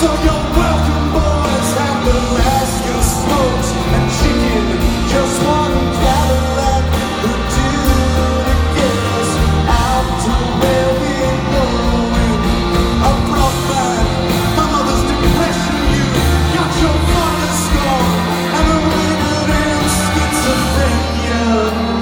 속여